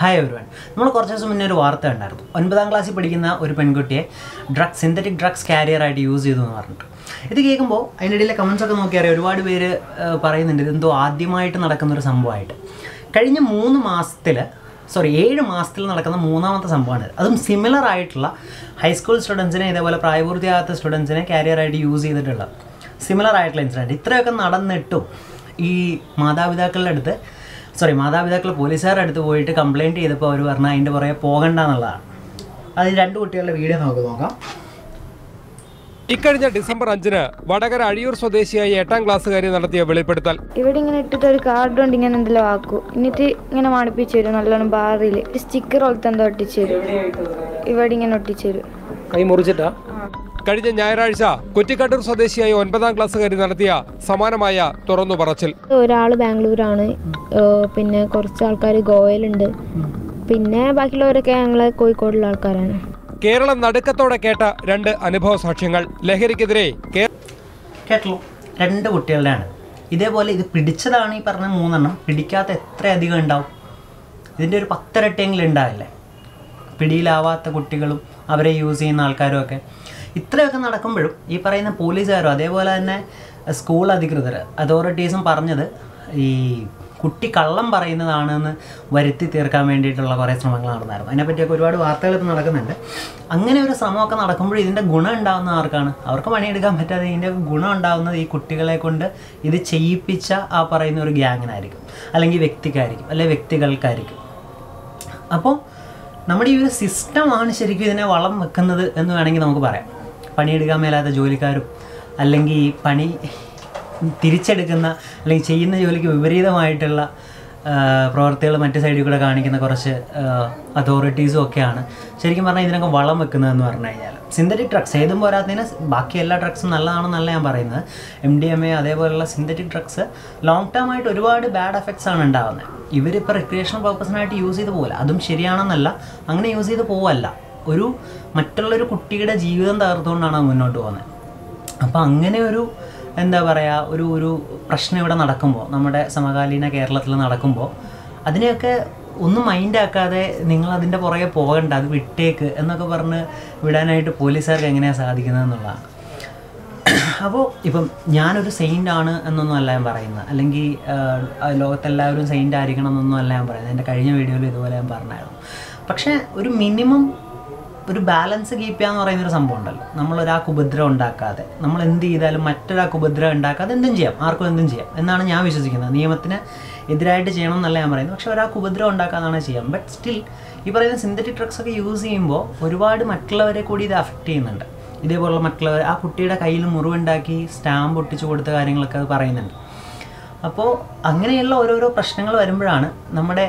Hi everyone നമ്മൾ കുറച്ച് ദിവസം മുന്നേ ഒരു വാർത്ത ഉണ്ടായിരുന്നു ഒൻപതാം ക്ലാസ്സിൽ പഠിക്കുന്ന ഒരു പെൺകുട്ടിയെ ഡ്രഗ്സ് സിന്തറ്റിക് ഡ്രഗ്സ് കാരിയറായിട്ട് യൂസ് ചെയ്തു എന്ന് പറഞ്ഞിട്ട്. ഇത് കേൾക്കുമ്പോൾ അതിന്റെ ഇടയിലെ കമൻസ് ഒക്കെ നോക്കിയറിയാം ഒരുപാട് പേര് പറയുന്നുണ്ട് ഇതെന്തോ ആദ്യമായിട്ട് നടക്കുന്ന ഒരു സംഭവമായിട്ട്. കഴിഞ്ഞ മൂന്ന് മാസത്തിൽ സോറി ഏഴ് മാസത്തിൽ നടക്കുന്ന മൂന്നാമത്തെ സംഭവമാണ് അതും സിമിലർ ആയിട്ടുള്ള ഹൈസ്കൂൾ സ്റ്റുഡൻസിനെ ഇതേപോലെ പ്രായപൂർത്തിയാകാത്ത സ്റ്റുഡൻസിനെ കാരിയറായിട്ട് യൂസ് ചെയ്തിട്ടുള്ള സിമിലർ ആയിട്ടുള്ള ഇൻസിഡന്റ് ഇത്രയൊക്കെ നടന്നിട്ടും ഈ മാതാപിതാക്കളുടെ അടുത്ത് സോറി മാതാപിതാക്കൾ പോലീസുകാരുടെ അടുത്ത് പോയിട്ട് കംപ്ലയിന്റ് ചെയ്തപ്പോൾ അവർ പറഞ്ഞാൽ അതിന്റെ പുറകെ പോകണ്ട എന്നുള്ളതാണ് അത് ഈ രണ്ട് കുട്ടികളുടെ വീഡിയോ നമുക്ക് നോക്കാം. ഇക്കഴിഞ്ഞ ഡിസംബർ അഞ്ചിന് വടകര അഴിയൂർ സ്വദേശിയായ എട്ടാം ക്ലാസ്സുകാരി നടത്തിയ വെളിപ്പെടുത്തൽ. ഇവിടെ ഇങ്ങനെ ഇട്ടിട്ട് ഒരു കാർഡ് കൊണ്ട് ഇങ്ങനെ എന്തെല്ലാം ആക്കും. എന്നിട്ട് ഇങ്ങനെ മണിപ്പിച്ച് തരും നല്ലോണം ബാറിൽ ഒരു സ്റ്റിക്കർ പോലത്തെ എന്തോ ഒട്ടിച്ചു തരും ഇവിടെ ഇങ്ങനെ ഒട്ടിച്ചു തരും കൈ മുറിച്ചിട്ടാ? കഴിഞ്ഞ ഞായറാഴ്ച കുറ്റിക്കാട്ടൂർ സ്വദേശിയായ ഒൻപതാം ക്ലാസ്സുകാരി നടത്തിയ സമാനമായ തുറന്നു പറച്ചിൽ ഒരാൾ ബാംഗ്ലൂരാണ്. പിന്നെ കുറച്ച് ആൾക്കാർ ഗോവയിലുണ്ട്. പിന്നെ ബാക്കിയുള്ളവരൊക്കെ ഞങ്ങളെ കോഴിക്കോടുള്ള ആൾക്കാരാണ്. കേരളം നടുക്കത്തോടെ കേട്ട രണ്ട് അനുഭവ സാക്ഷ്യങ്ങൾ. ലഹരിക്കെതിരെ കേട്ടല്ലോ രണ്ട് കുട്ടികളുടെയാണ്. ഇതേപോലെ ഇത് പിടിച്ചതാണ് ഈ പറഞ്ഞ മൂന്നെണ്ണം. പിടിക്കാത്ത എത്ര അധികം ഉണ്ടാവും? ഇതിന്റെ ഒരു പത്തിരട്ടിയെങ്കിലും ഉണ്ടാവില്ലേ? പിടിയിലാവാത്ത കുട്ടികളും അവരെ യൂസ് ചെയ്യുന്ന ആൾക്കാരും ഒക്കെ ഇത്രയൊക്കെ നടക്കുമ്പോഴും ഈ പറയുന്ന പോലീസുകാരും അതേപോലെ തന്നെ സ്കൂൾ അധികൃതർ അതോറിറ്റീസും പറഞ്ഞത് ഈ കുട്ടി കള്ളം പറയുന്നതാണെന്ന് വരുത്തി തീർക്കാൻ വേണ്ടിയിട്ടുള്ള കുറേ ശ്രമങ്ങൾ നടന്നായിരുന്നു. അതിനെപ്പറ്റിയൊക്കെ ഒരുപാട് വാർത്തകൾ ഇപ്പോൾ നടക്കുന്നുണ്ട്. അങ്ങനെ ഒരു ശ്രമമൊക്കെ നടക്കുമ്പോൾ ഇതിന്റെ ഗുണം ഉണ്ടാകുന്ന ആർക്കാണ്? അവർക്ക് പണിയെടുക്കാൻ പറ്റാതെ ഇതിന്റെ ഗുണം ഉണ്ടാകുന്നത് ഈ കുട്ടികളെ കൊണ്ട് ഇത് ചെയ്യിപ്പിച്ച ആ പറയുന്ന ഒരു ഗ്യാങ്ങിനായിരിക്കും. അല്ലെങ്കിൽ വ്യക്തിക്കായിരിക്കും അല്ലെങ്കിൽ വ്യക്തികൾക്കായിരിക്കും. അപ്പോൾ നമ്മുടെ ഈ ഒരു സിസ്റ്റമാണ് ശരിക്കും ഇതിനെ വളം വെക്കുന്നത് എന്ന് വേണമെങ്കിൽ നമുക്ക് പറയാം. പണിയെടുക്കാൻ മേലാത്ത ജോലിക്കാരും അല്ലെങ്കിൽ പണി തിരിച്ചെടുക്കുന്ന അല്ലെങ്കിൽ ചെയ്യുന്ന ജോലിക്ക് വിപരീതമായിട്ടുള്ള പ്രവർത്തികൾ മറ്റു സൈഡിൽ കൂടെ കാണിക്കുന്ന കുറച്ച് അതോറിറ്റീസും ഒക്കെയാണ്. ശരിക്കും പറഞ്ഞാൽ ഇതിനൊക്കെ വളം വെക്കുന്നതെന്ന് പറഞ്ഞു കഴിഞ്ഞാൽ സിന്തറ്റിക് ഡ്രഗ്സ് ഏതും പോരാത്തതിന് ബാക്കി എല്ലാ ഡ്രഗ്സും നല്ലതാണെന്നല്ല ഞാൻ പറയുന്നത്. എം ഡി എം എ അതേപോലെയുള്ള സിന്തറ്റിക് ഡ്രഗ്സ് ലോങ് ടേം ആയിട്ട് ഒരുപാട് ബാഡ് എഫക്ട്സ് ആണ് ഉണ്ടാകുന്നത് ഇവരിപ്പോൾ റിക്രിയേഷണൽ പർപ്പസിനായിട്ട് യൂസ് ചെയ്ത് പോകില്ല അതും ശരിയാണെന്നല്ല. അങ്ങനെ യൂസ് ചെയ്ത് പോവല്ല. ഒരു മറ്റുള്ളൊരു കുട്ടിയുടെ ജീവിതം തകർത്തുകൊണ്ടാണ് മുന്നോട്ട് പോകുന്നത്. അപ്പോൾ അങ്ങനെ ഒരു എന്താ പറയുക ഒരു ഒരു പ്രശ്നം ഇവിടെ നടക്കുമ്പോൾ നമ്മുടെ സമകാലീന കേരളത്തിൽ നടക്കുമ്പോൾ അതിനെയൊക്കെ ഒന്നും മൈൻഡാക്കാതെ നിങ്ങൾ അതിന്റെ പുറകെ പോകണ്ട അത് വിട്ടേക്ക് എന്നൊക്കെ പറഞ്ഞ് വിടാനായിട്ട് പോലീസുകാർക്ക് എങ്ങനെയാണ് സാധിക്കുന്നത് എന്നുള്ളതാണ്. അപ്പോൾ ഇപ്പം ഞാനൊരു സെയിന്റ് ആണ് എന്നൊന്നും അല്ല ഞാൻ പറയുന്നത്. അല്ലെങ്കിൽ ലോകത്തെല്ലാവരും സെയിന്റ് ആയിരിക്കണം എന്നൊന്നും അല്ല ഞാൻ പറയുന്നത്. എന്റെ കഴിഞ്ഞ വീഡിയോയിൽ ഇതുപോലെ ഞാൻ പറഞ്ഞായിരുന്നു. പക്ഷേ ഒരു മിനിമം ഒരു ബാലൻസ് കീപ്പ് ചെയ്യുക എന്ന് പറയുന്നൊരു സംഭവം ഉണ്ടല്ലോ. നമ്മൾ ഒരാൾക്ക് ഉപദ്രവം ഉണ്ടാക്കാതെ നമ്മൾ എന്ത് ചെയ്താലും മറ്റൊരാൾക്ക് ഉപദ്രവം ഉണ്ടാക്കാതെ എന്തും ചെയ്യാം. ആർക്കും എന്തും ചെയ്യാം. എന്നാണ് ഞാൻ വിശ്വസിക്കുന്നത്. നിയമത്തിന് എതിരായിട്ട് ചെയ്യണം എന്നല്ല ഞാൻ പറയുന്നത്. പക്ഷേ ഒരാൾക്ക് ഉപദ്രവം ഉണ്ടാക്കാതാണ് ചെയ്യാം. ബട്ട് സ്റ്റിൽ ഈ പറയുന്ന സിന്തറ്റിക് ഡ്രഗ്സ് ഒക്കെ യൂസ് ചെയ്യുമ്പോൾ ഒരുപാട് മറ്റുള്ളവരെ കൂടി ഇത് അഫക്റ്റ് ചെയ്യുന്നുണ്ട്. ഇതേപോലുള്ള മറ്റുള്ളവർ ആ കുട്ടിയുടെ കയ്യിൽ മുറിവുണ്ടാക്കി സ്റ്റാമ്പ് ഒട്ടിച്ചു കൊടുത്ത കാര്യങ്ങളൊക്കെ അത് പറയുന്നുണ്ട്. അപ്പോൾ അങ്ങനെയുള്ള ഓരോരോ പ്രശ്നങ്ങൾ വരുമ്പോഴാണ് നമ്മുടെ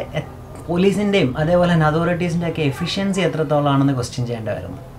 പോലീസിന്റെയും അതേപോലെ തന്നെ അതോറിറ്റീസിന്റെയൊക്കെ എഫിഷ്യൻസി എത്രത്തോളമാണെന്ന് ക്വസ്റ്റ്യൻ ചെയ്യേണ്ടി വരുന്നത്.